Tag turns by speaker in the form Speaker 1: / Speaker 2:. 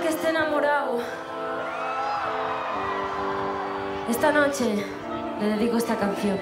Speaker 1: que esté enamorado. Esta noche le dedico esta canción.